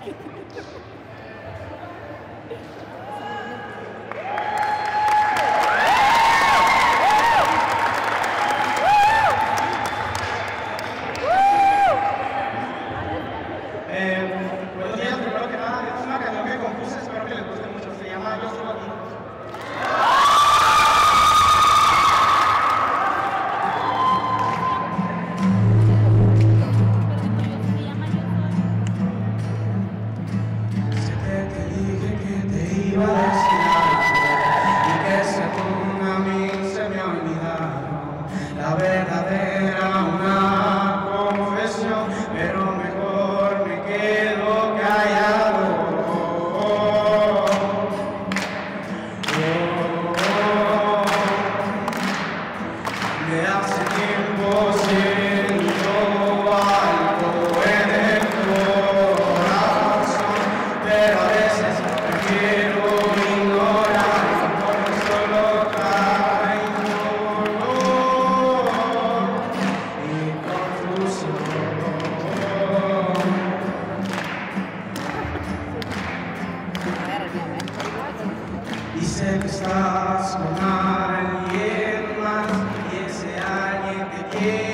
Thank you. estás con alguien más, y ese.